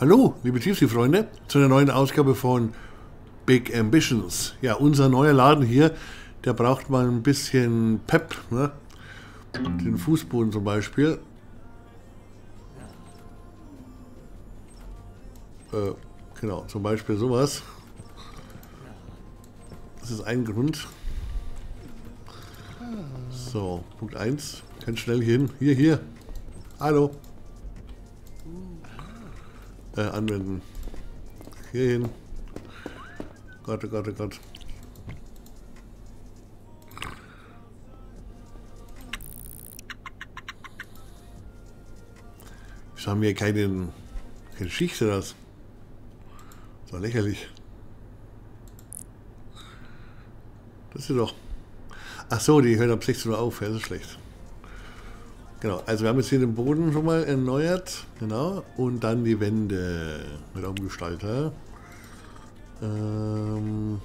Hallo, liebe Tiefsee-Freunde, zu einer neuen Ausgabe von Big Ambitions. Ja, unser neuer Laden hier, der braucht mal ein bisschen Pep, ne? Den Fußboden zum Beispiel. Äh, genau, zum Beispiel sowas. Das ist ein Grund. So, Punkt 1. Ganz schnell hier hin. Hier, hier. Hallo. Äh, anwenden. Hier hin. Gott, oh Gott, oh Gott. Wieso haben wir keinen, keine Schicht oder das? So lächerlich. Das ist doch. Ach so, die hören ab 16 Uhr auf. Ja, das ist schlecht. Genau, also wir haben jetzt hier den Boden schon mal erneuert. Genau. Und dann die Wände mit Umgestalter. Ähm.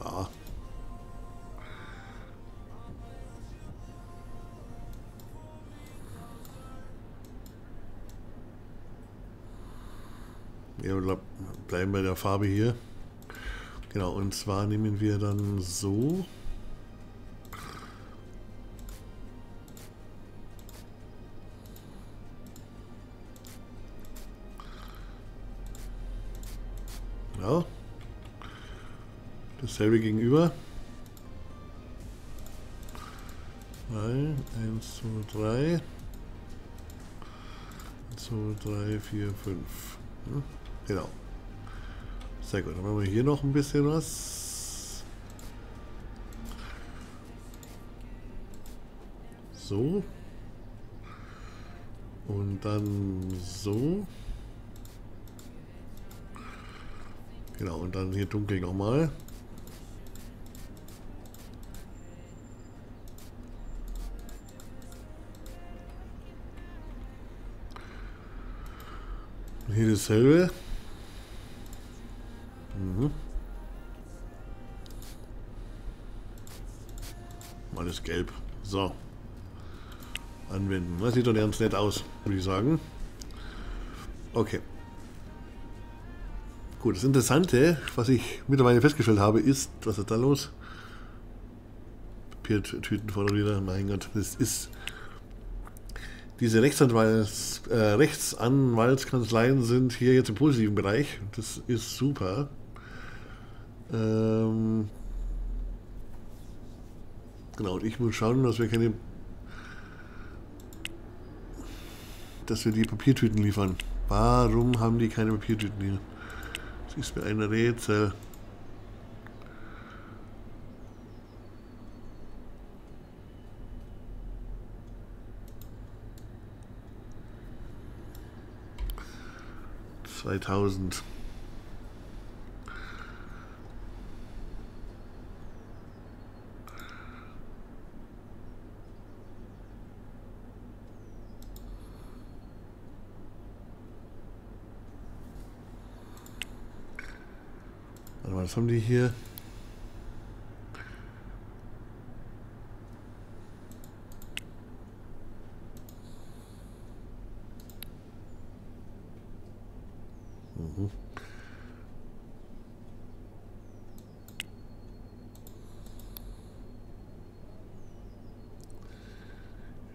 Ja. Ja, bleiben bei der Farbe hier. Genau, und zwar nehmen wir dann so. Ja. Dasselbe gegenüber. 3, 1, 2, 3. 1, 2, 3, 4, 5. Genau. Sehr gut. Dann machen wir hier noch ein bisschen was. So. Und dann so. Genau, und dann hier dunkel nochmal. Hier dasselbe. Mhm. Alles gelb. So. Anwenden. Das sieht doch ganz nett aus, würde ich sagen. Okay. Gut, das Interessante, was ich mittlerweile festgestellt habe, ist, was ist da los? Papiertüten vorne wieder, mein Gott, das ist diese Rechtsanwalts, äh, Rechtsanwaltskanzleien sind hier jetzt im positiven Bereich. Das ist super. Ähm genau, und ich muss schauen, dass wir keine dass wir die Papiertüten liefern. Warum haben die keine Papiertüten hier? Das ist mir ein Rätsel. Zweitausend. Was haben die hier? Mhm.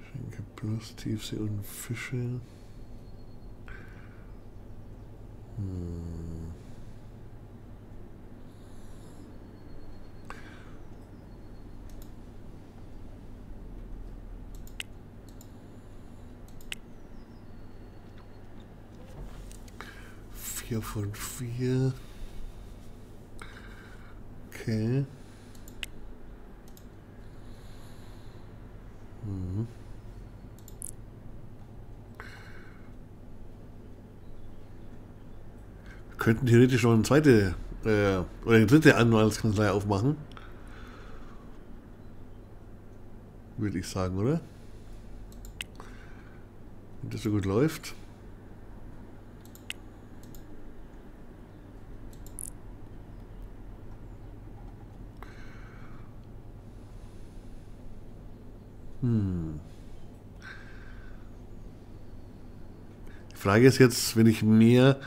Schenke plus Tiefsee und Fische. Hm. Vier von vier. Okay. Mhm. Wir könnten theoretisch noch eine zweite äh, oder eine dritte Anwaltskanzlei aufmachen. Würde ich sagen, oder? Wenn das so gut läuft. Die Frage ist jetzt, wenn ich mehr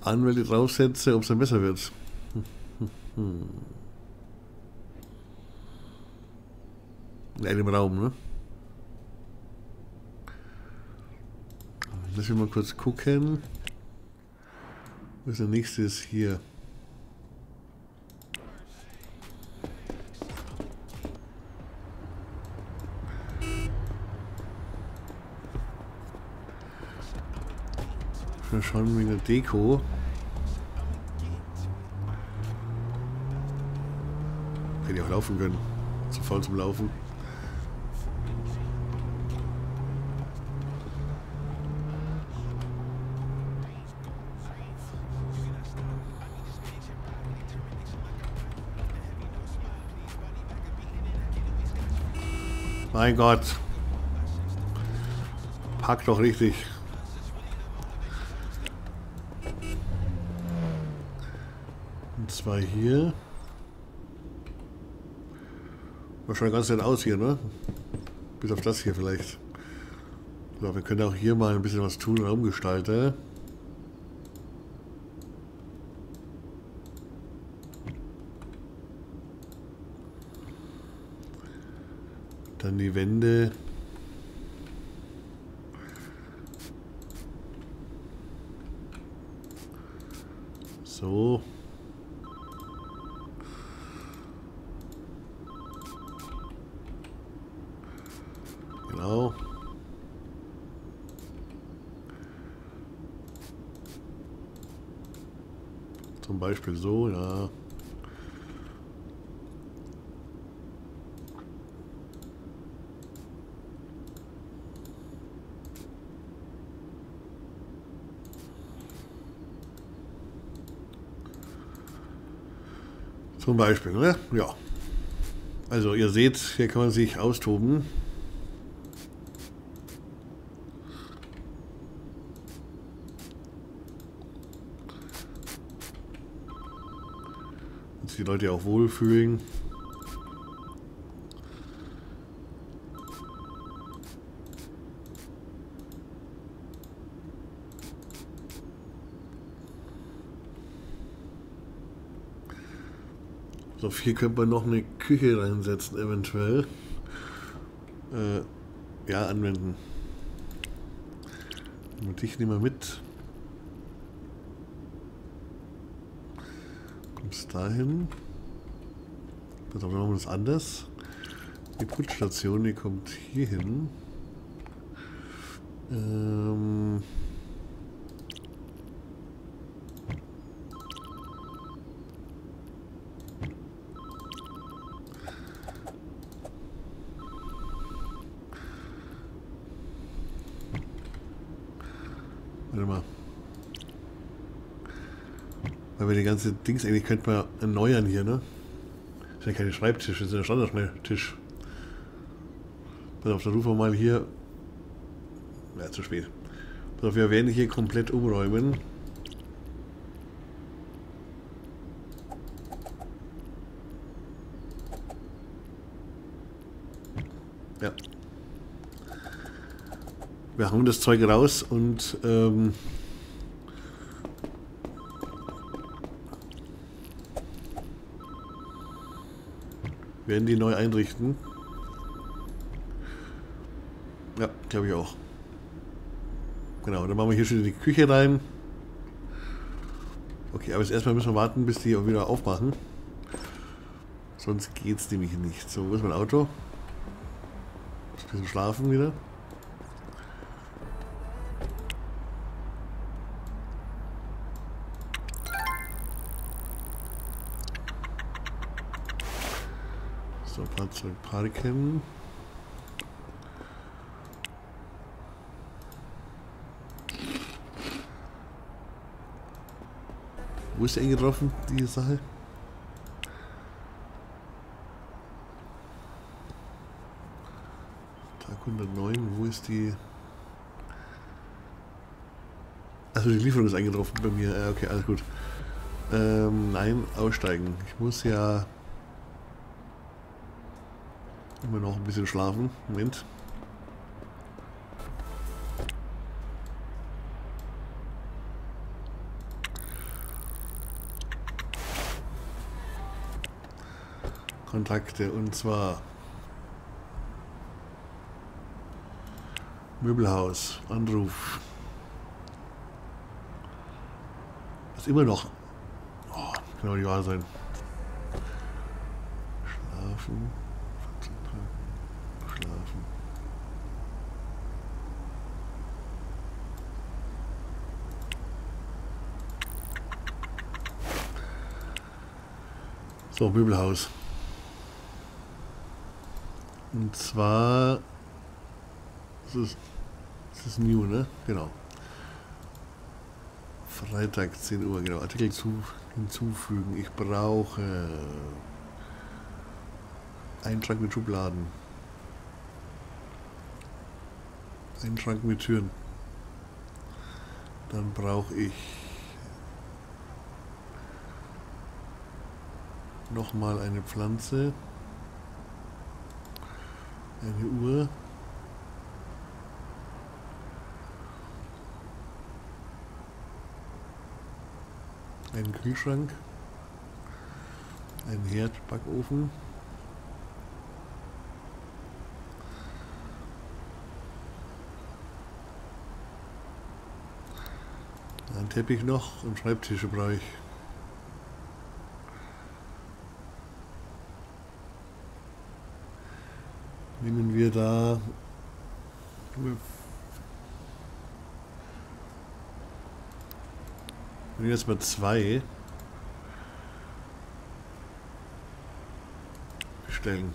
Anwälte draufsetze, ob es dann besser wird. In einem Raum, ne? Lass mich mal kurz gucken. Was der nächste ist hier. Wir schauen wegen der Deko. Hätte ich auch laufen können. Zu voll zum Laufen. Mein Gott. Pack doch richtig. Und zwar hier. Schaut ganz nett aus hier, ne? Bis auf das hier vielleicht. So, wir können auch hier mal ein bisschen was tun, umgestalten. Dann die Wände. So. Genau. Zum Beispiel so, ja. Zum Beispiel, ne? Ja. Also ihr seht, hier kann man sich austoben. Die Leute auch wohlfühlen. So, hier könnte man noch eine Küche reinsetzen, eventuell. Äh, ja, anwenden. Und ich nehme mit. Dahin. Das machen wir das anders. Die Putzstation, die kommt hier hin. Ähm. Warte mal. Wir die ganze Dings eigentlich könnte man erneuern hier, ne? Das sind ja keine Schreibtische, das ist ja ein Standardtisch. Pass auf, dann rufen wir mal hier. Ja, zu spät. Pass auf, wir werden hier komplett umräumen. Ja. Wir hauen das Zeug raus und ähm, werden die neu einrichten. Ja, glaube ich auch. Genau, dann machen wir hier schon die Küche rein. Okay, aber jetzt erstmal müssen wir warten, bis die auch wieder aufmachen. Sonst geht es nämlich nicht. So, wo ist mein Auto? Ein bisschen schlafen wieder. Fahrzeug parken. Wo ist der eingetroffen, die Sache? Tag 109, wo ist die... Also die Lieferung ist eingetroffen bei mir. Okay, alles gut. Ähm, nein, aussteigen. Ich muss ja Immer noch ein bisschen schlafen. Moment. Kontakte und zwar Möbelhaus, Anruf. Was immer noch. Oh, kann doch nicht wahr sein. Schlafen. So, Möbelhaus. Und zwar das ist, das ist new, ne? Genau. Freitag 10 Uhr, genau. Artikel zu, hinzufügen. Ich brauche Schrank mit Schubladen. Schrank mit Türen. Dann brauche ich nochmal eine Pflanze, eine Uhr. einen Kühlschrank, einen Herd, Backofen, einen Teppich noch und Schreibtische brauche ich. Nehmen wir da Wenn jetzt mal zwei bestellen.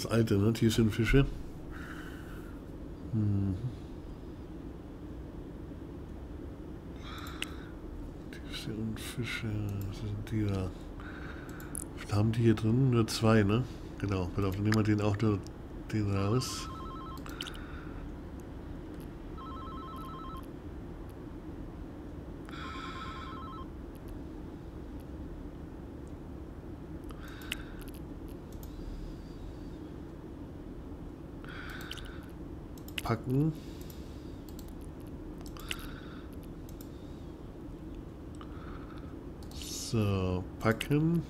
Das alte, ne? Tiefsinnfische. Hm. Tiefsinnfische, was sind die da? Haben die hier drin? Nur zwei, ne? Genau, dann nehmen wir den auch nur den raus. Packen. So, packen.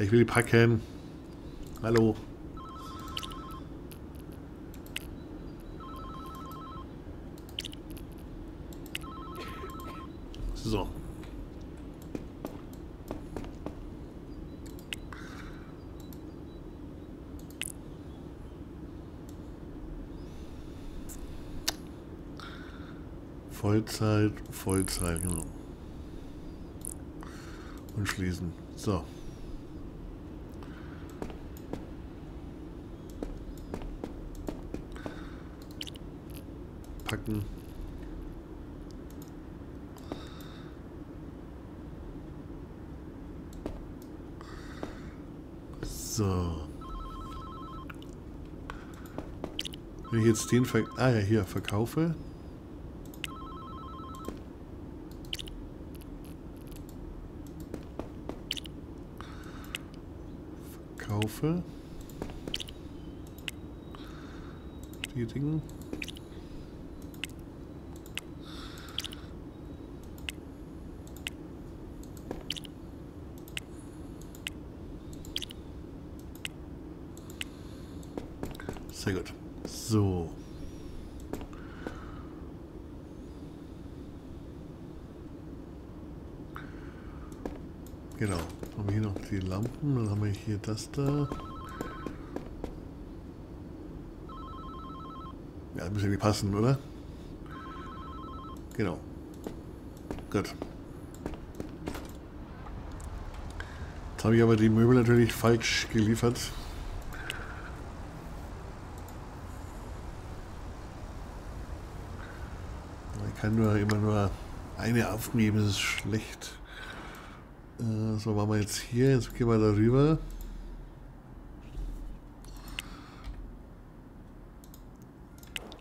Ich will packen. Hallo. So. Vollzeit, Vollzeit, genau. Und schließen. So. Packen. So. Wenn ich jetzt den ver ah, ja, hier verkaufe. Verkaufe. Bestätigen. Sehr hier das da. Ja, das muss irgendwie passen, oder? Genau. Gut. Jetzt habe ich aber die Möbel natürlich falsch geliefert. Ich kann nur immer nur eine aufnehmen, das ist schlecht. Äh, so, machen wir jetzt hier, jetzt gehen wir darüber.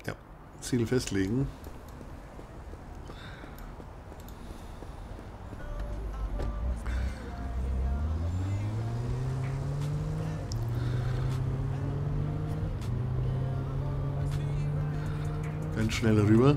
Ja, Ziel festlegen. Ganz schnell rüber.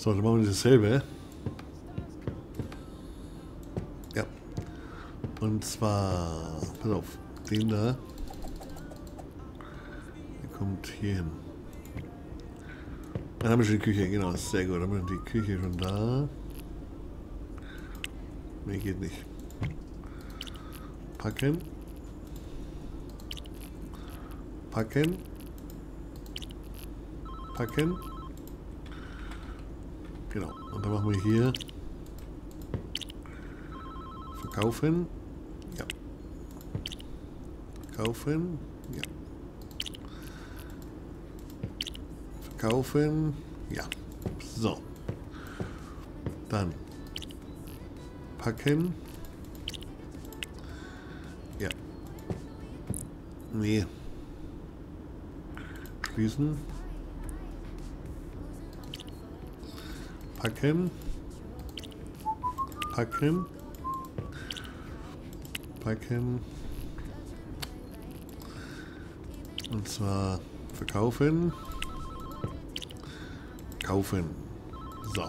So, dann machen wir dasselbe. Ja. Und zwar, pass auf, den da. Der kommt hier hin. Dann haben wir schon die Küche, genau, sehr gut. Dann haben wir die Küche schon da. Mehr geht nicht. Packen. Packen. Packen. Genau. Und dann machen wir hier verkaufen. Ja. Kaufen. Ja. Verkaufen. Ja. So. Dann packen. Ja. Nee. Schließen. Packen, packen, packen und zwar verkaufen, kaufen. So.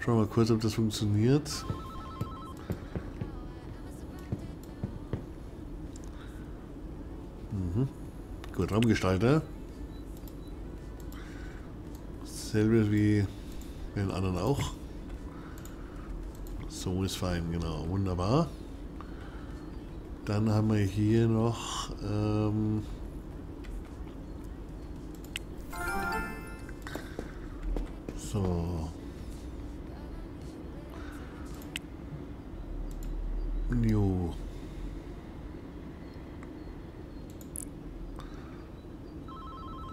Schauen wir mal kurz, ob das funktioniert. Mhm. Gut, Raumgestalter. Selbe wie den anderen auch. So ist fein, genau. Wunderbar. Dann haben wir hier noch... Ähm, so. New.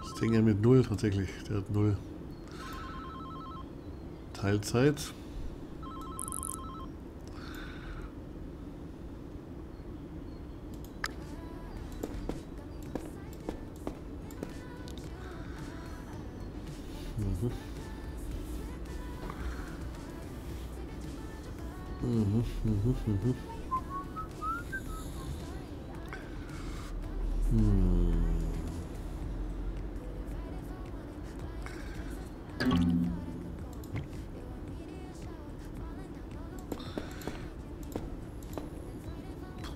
Das Ding ja mit null tatsächlich. Der hat null. Teilzeit.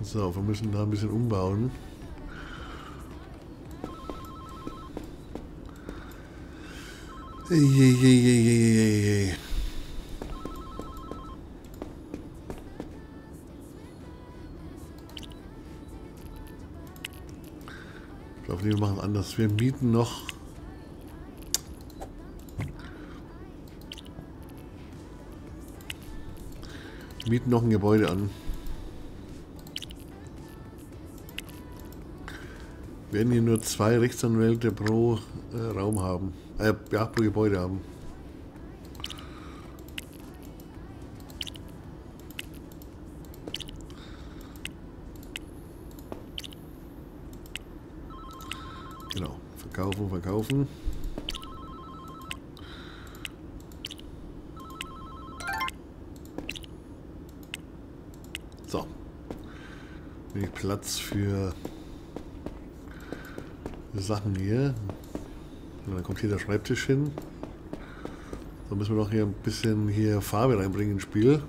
So, wir müssen da ein bisschen umbauen. Je, je, je. Ich glaube, wir machen anders. Wir mieten noch mieten noch ein Gebäude an. Werden hier nur zwei Rechtsanwälte pro äh, Raum haben. Äh, ja, pro Gebäude haben. Genau. Verkaufen, verkaufen. So. Wenig Platz für Sachen hier. Und dann kommt hier der Schreibtisch hin. Da müssen wir noch hier ein bisschen hier Farbe reinbringen ins Spiel.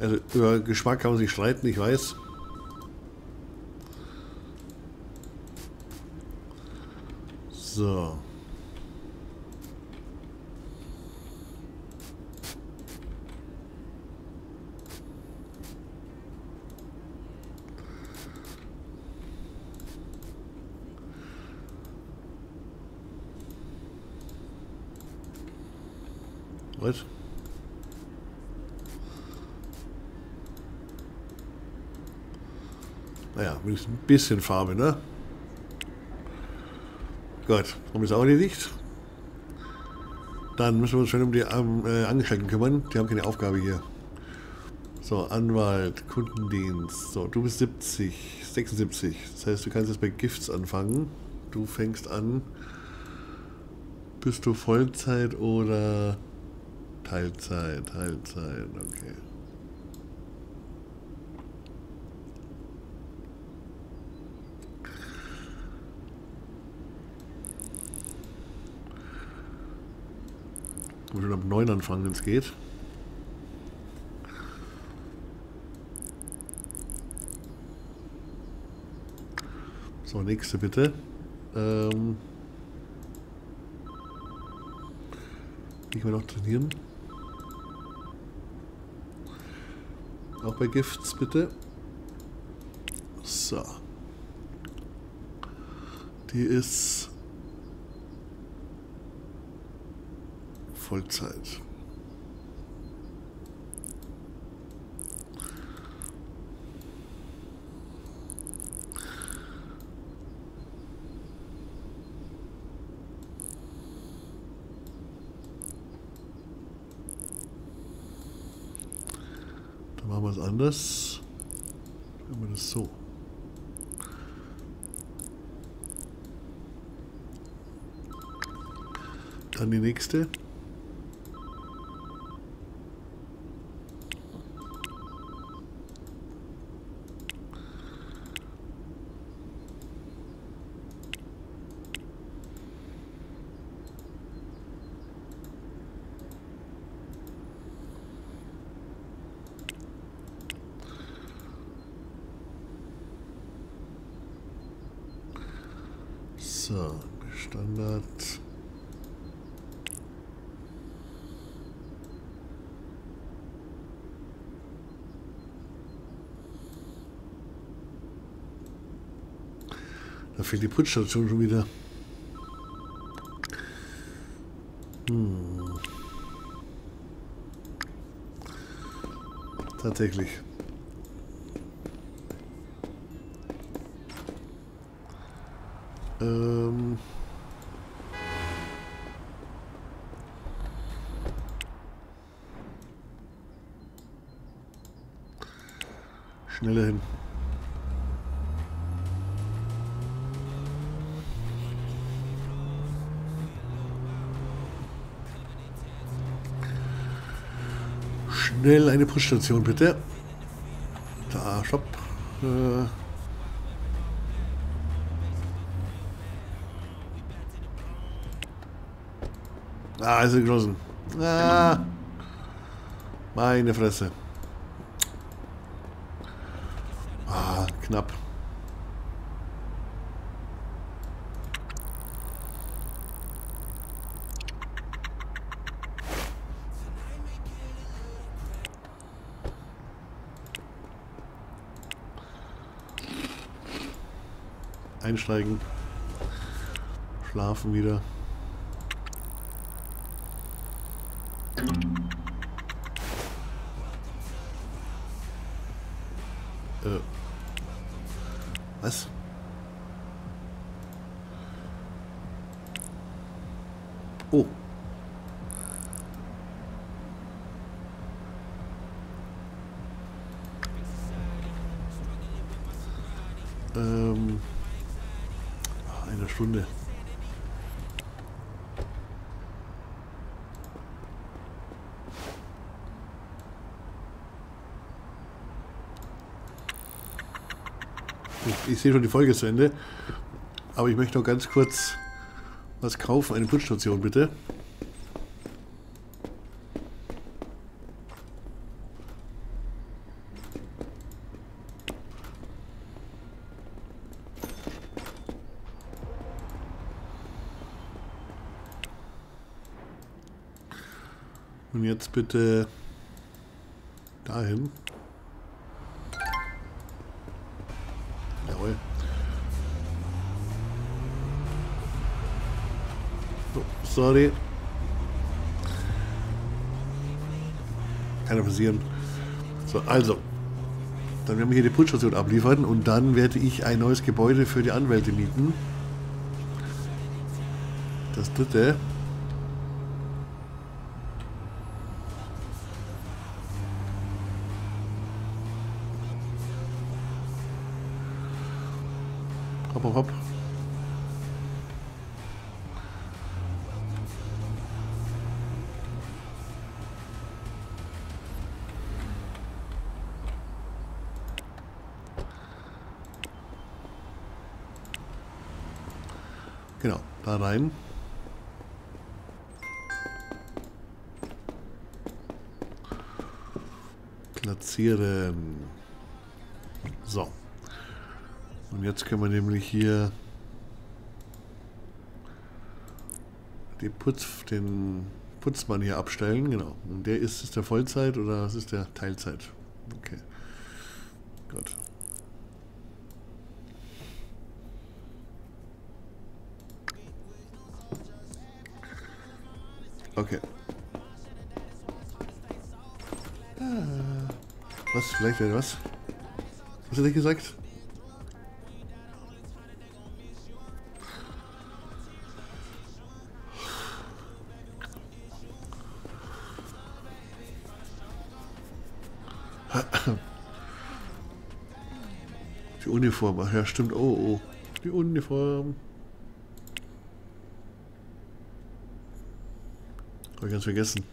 Also über Geschmack kann man sich streiten, ich weiß. So. Was? Wenigstens ein bisschen Farbe, ne? Gut, warum ist auch erledigt? Dann müssen wir uns schon um die äh, Angestellten kümmern. Die haben keine Aufgabe hier. So, Anwalt, Kundendienst. So, du bist 70, 76. Das heißt, du kannst jetzt bei Gifts anfangen. Du fängst an. Bist du Vollzeit oder Teilzeit? Teilzeit, okay. Wir schon ab 9 anfangen, wenn es geht. So, nächste bitte. Ähm, ich will noch trainieren. Auch bei Gifts bitte. So. Die ist Vollzeit. Dann machen wir es anders. Machen wir das so. Dann die nächste. So, Standard. Da fehlt die Putzstation schon wieder. Hm. Tatsächlich. Ähm. Schneller hin. Schnell eine Pushstation bitte. Da, stopp. Äh, Ah, ist geschlossen. Ah. Meine Fresse. Ah, knapp. Einsteigen. Schlafen wieder. Äh. Was? Oh. Ähm. Eine Stunde. Ich, sehe schon die Folge zu Ende. Aber ich möchte noch ganz kurz was kaufen. Eine Putzstation bitte. Und bitte dahin. Jawohl. Oh, sorry. Kann passieren. So, also. Dann werden wir hier die Putzstation abliefern und dann werde ich ein neues Gebäude für die Anwälte mieten. Das dritte. Hopp, hopp. Genau, da rein. Platzieren. Und jetzt können wir nämlich hier Putz, den Putzmann hier abstellen. Genau. Und der ist, ist der Vollzeit oder was ist der Teilzeit? Okay. Gut. Okay. Ah. Was? Vielleicht was? Was hat er gesagt? Uniform, ach ja, stimmt. Oh, oh. Die Uniform. Habe ich ganz vergessen.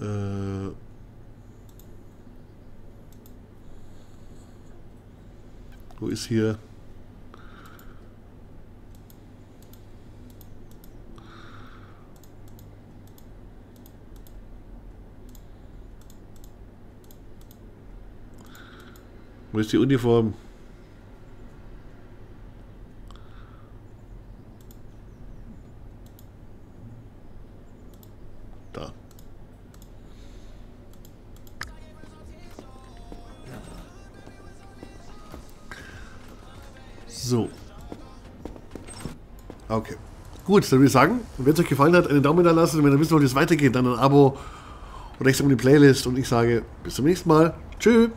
Äh. Wo ist hier? Ist die Uniform? Da. So. Okay. Gut, dann würde ich sagen, wenn es euch gefallen hat, einen Daumen da lassen. Und wenn ihr wollt, wie es weitergeht, dann ein Abo oder ich sage die Playlist. Und ich sage bis zum nächsten Mal. Tschüss.